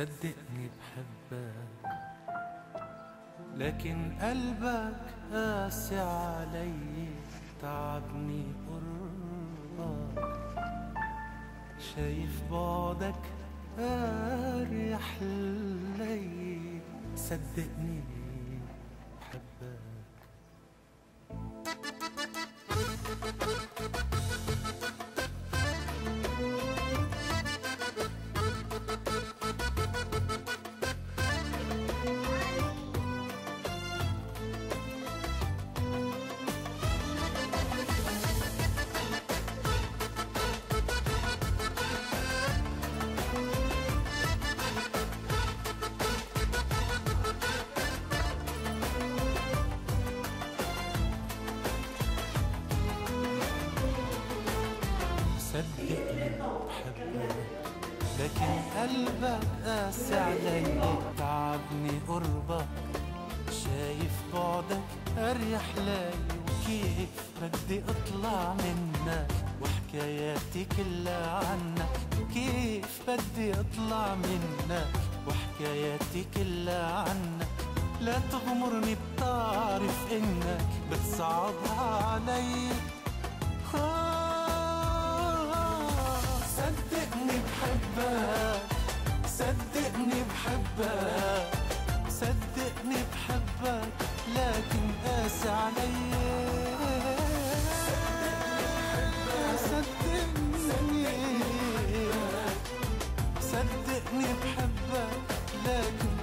صدقني بحبك لكن قلبك قاسي علي تعبني قربك. شايف بعدك اريح لي صدقني بحبك. صدقني بحبك لكن قلبك قاسي علي تعبني قربك شايف بعدك اريح لي وكيف بدي اطلع منك وحكاياتي كلها عنك. كيف بدي اطلع منك وحكاياتي كلها عنك. لا تغمرني بتعرف إنك بتصعبها علي. صدقني صدقني بحبك لكن